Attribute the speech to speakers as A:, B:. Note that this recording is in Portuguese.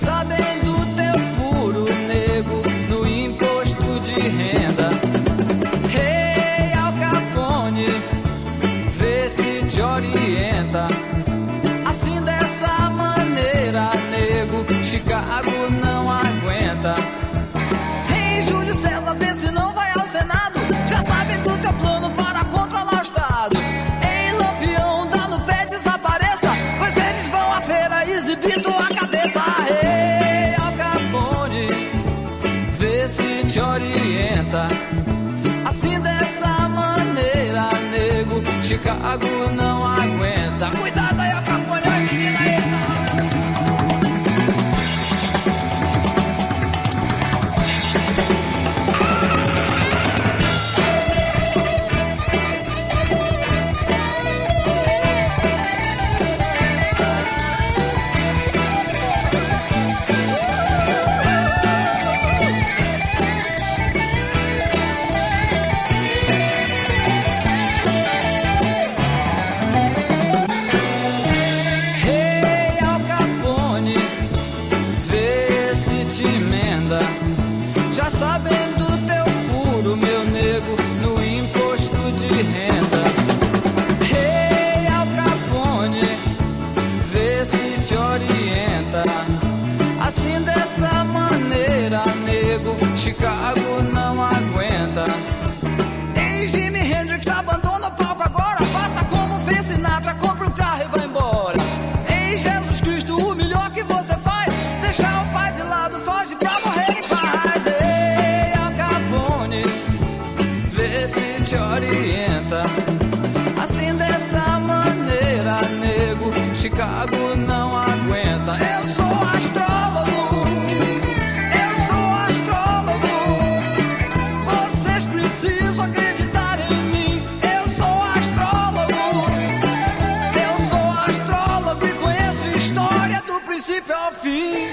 A: Já sabem do teu furo, nego, no imposto de renda. Rei Al Capone, vê se te orienta. Assim dessa maneira, nego, Chicago não aguenta. Rei Júlio César, vê se não vai ao Senado. Nego, te emenda. Já sabendo teu furo, meu nego, no imposto de renda. Rei hey, Al Capone, vê se te orienta. Assim dessa maneira, nego, Chicago não aguenta. Ei, hey, Jimi Hendrix, abandona o palco agora. Faça como fez Sinatra, compra um carro e vai embora. Ei, hey, Jesus. Assim dessa maneira, nego, Chicago não aguenta. Eu sou astrólogo, eu sou astrólogo. Vocês precisam acreditar em mim. Eu sou astrólogo, eu sou astrólogo e conheço história do princípio ao fim.